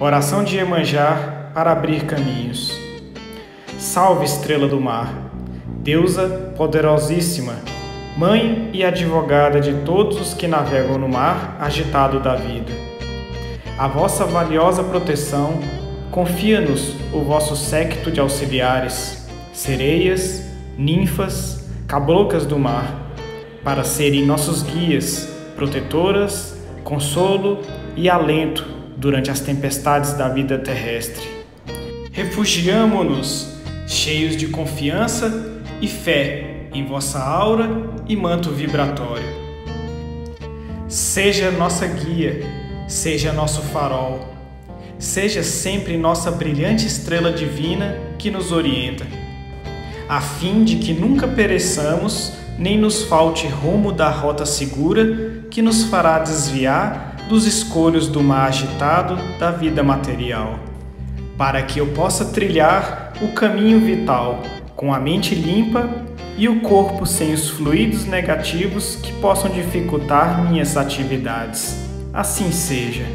Oração de Iemanjá para abrir caminhos. Salve, estrela do mar, deusa poderosíssima, mãe e advogada de todos os que navegam no mar agitado da vida. A vossa valiosa proteção confia-nos o vosso séquito de auxiliares, sereias, ninfas, caboclas do mar, para serem nossos guias, protetoras, consolo e alento durante as tempestades da vida terrestre. Refugiamo-nos, cheios de confiança e fé em vossa aura e manto vibratório. Seja nossa guia, seja nosso farol, seja sempre nossa brilhante estrela divina que nos orienta, a fim de que nunca pereçamos nem nos falte rumo da rota segura que nos fará desviar dos escolhos do mar agitado da vida material, para que eu possa trilhar o caminho vital com a mente limpa e o corpo sem os fluidos negativos que possam dificultar minhas atividades. Assim seja.